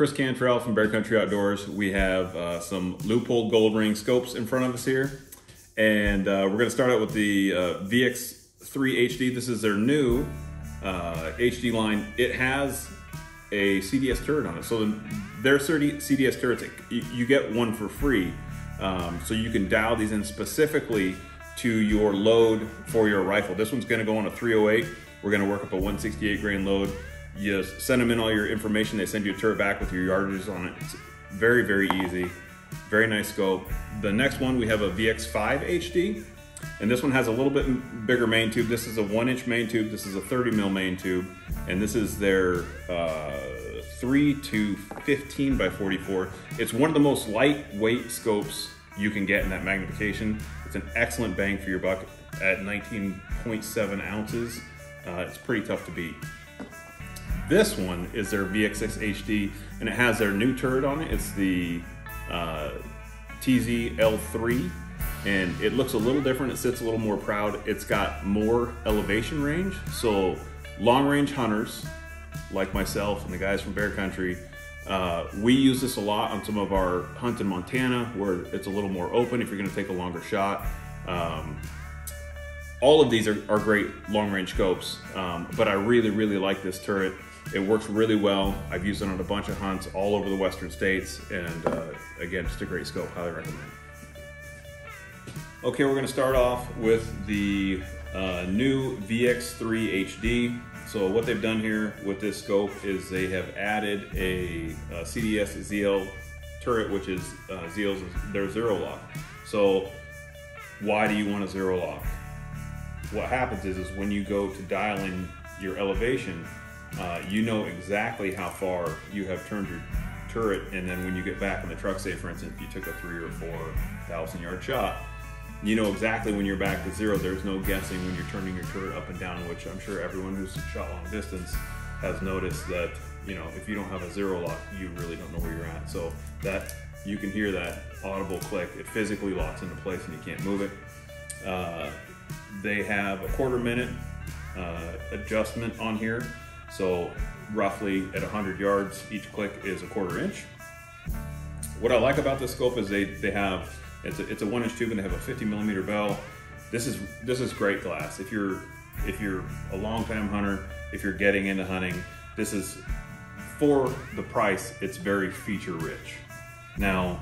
Kris Cantrell from Bear Country Outdoors. We have uh, some Leupold Gold Ring scopes in front of us here. And uh, we're gonna start out with the uh, VX3 HD. This is their new HD uh, line. It has a CDS turret on it. So their CDS turrets, you get one for free. Um, so you can dial these in specifically to your load for your rifle. This one's gonna go on a 308. We're gonna work up a 168 grain load. You send them in all your information. They send you a turret back with your yardages on it. It's very, very easy. Very nice scope. The next one, we have a VX5 HD. And this one has a little bit bigger main tube. This is a one inch main tube. This is a 30 mil main tube. And this is their uh, three to 15 by 44. It's one of the most lightweight scopes you can get in that magnification. It's an excellent bang for your buck at 19.7 ounces. Uh, it's pretty tough to beat. This one is their VX6 HD and it has their new turret on it. It's the uh, TZL3 and it looks a little different. It sits a little more proud. It's got more elevation range. So long range hunters like myself and the guys from Bear Country, uh, we use this a lot on some of our hunts in Montana where it's a little more open if you're gonna take a longer shot. Um, all of these are, are great long range scopes, um, but I really, really like this turret. It works really well. I've used it on a bunch of hunts all over the western states, and uh, again, just a great scope, highly recommend. Okay, we're gonna start off with the uh, new VX3 HD. So what they've done here with this scope is they have added a, a CDS ZL turret, which is uh, ZL's their zero lock. So why do you want a zero lock? What happens is, is when you go to dial in your elevation, uh, you know exactly how far you have turned your turret, and then when you get back in the truck, say for instance, if you took a three or four thousand yard shot, you know exactly when you're back to zero. There's no guessing when you're turning your turret up and down, which I'm sure everyone who's shot long distance has noticed that, you know, if you don't have a zero lock, you really don't know where you're at. So that you can hear that audible click. It physically locks into place and you can't move it. Uh, they have a quarter minute uh, adjustment on here. So roughly at 100 yards, each click is a quarter inch. What I like about this scope is they, they have it's a, it's a one inch tube and they have a 50 millimeter bell. This is this is great glass. If you're if you're a long time hunter, if you're getting into hunting, this is for the price. It's very feature rich. Now,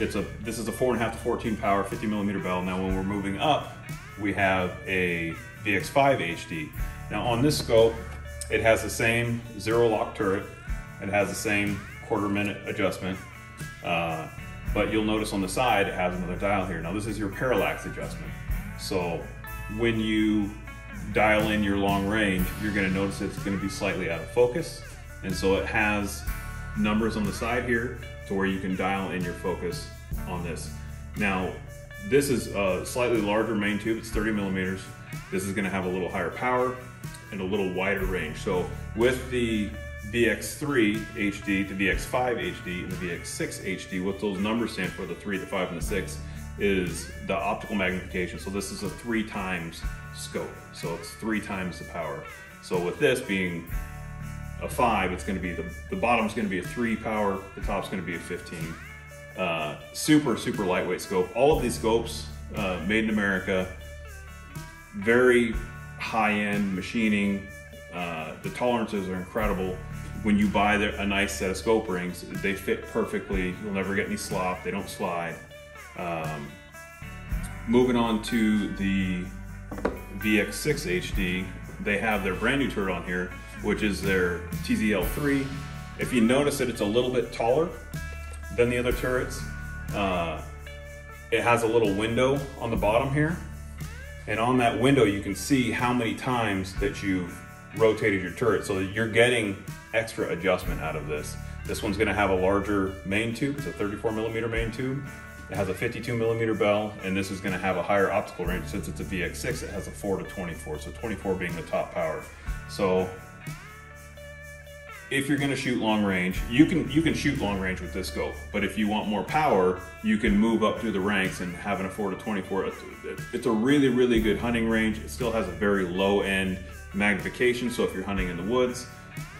it's a this is a four and a half to 14 power 50 millimeter bell. Now, when we're moving up, we have a VX5 HD. Now on this scope, it has the same zero lock turret. It has the same quarter minute adjustment. Uh, but you'll notice on the side it has another dial here. Now this is your parallax adjustment. So when you dial in your long range, you're gonna notice it's gonna be slightly out of focus. And so it has numbers on the side here to where you can dial in your focus on this. Now, this is a slightly larger main tube, it's 30 millimeters. This is gonna have a little higher power and a little wider range. So with the VX3 HD to VX5 HD and the VX6 HD, what those numbers stand for, the 3, the 5, and the 6, is the optical magnification. So this is a three times scope. So it's three times the power. So with this being a 5, it's going to be, the, the bottom's going to be a 3 power, the top's going to be a 15. Uh, super, super lightweight scope. All of these scopes uh, made in America, very high-end machining. Uh, the tolerances are incredible when you buy a nice set of scope rings, they fit perfectly. You'll never get any slop. They don't slide. Um, moving on to the VX6 HD, they have their brand new turret on here, which is their TZL3. If you notice that it's a little bit taller than the other turrets, uh, it has a little window on the bottom here. And on that window, you can see how many times that you've rotated your turret so you're getting extra adjustment out of this. This one's gonna have a larger main tube. It's a 34 millimeter main tube. It has a 52 millimeter bell, and this is gonna have a higher optical range. Since it's a VX6, it has a four to 24, so 24 being the top power. So if you're gonna shoot long range, you can you can shoot long range with this scope, but if you want more power, you can move up through the ranks and have a four to 24, it's a really, really good hunting range. It still has a very low end magnification, so if you're hunting in the woods,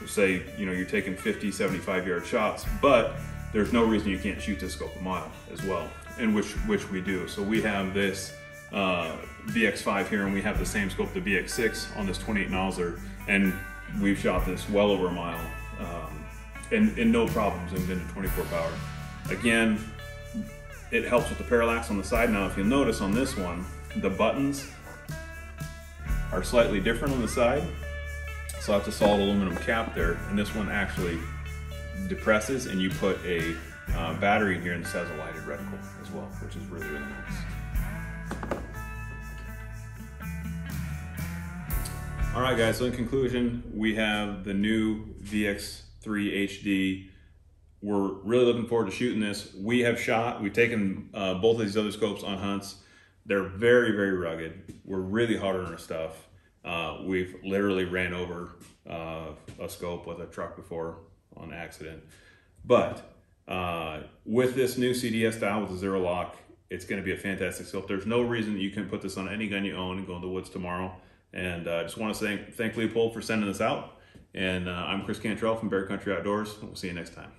say, you know, you're taking 50, 75 yard shots, but there's no reason you can't shoot this scope a mile as well, and which which we do. So we have this uh, VX5 here, and we have the same scope, the VX6 on this 28 Nosler, and we've shot this well over a mile, and, and no problems, been 24 power. Again, it helps with the parallax on the side. Now, if you'll notice on this one, the buttons are slightly different on the side. So that's a solid aluminum cap there, and this one actually depresses, and you put a uh, battery in here, and this has a lighted reticle as well, which is really, really nice. All right, guys, so in conclusion, we have the new VX3 HD. We're really looking forward to shooting this. We have shot, we've taken uh, both of these other scopes on hunts. They're very, very rugged. We're really hard on our stuff. Uh, we've literally ran over uh, a scope with a truck before on accident. But uh, with this new CDS style with the zero lock, it's going to be a fantastic scope. There's no reason you can put this on any gun you own and go in the woods tomorrow. And I uh, just want to thank, thank Leupold for sending this out. And uh, I'm Kris Cantrell from Bear Country Outdoors. We'll see you next time.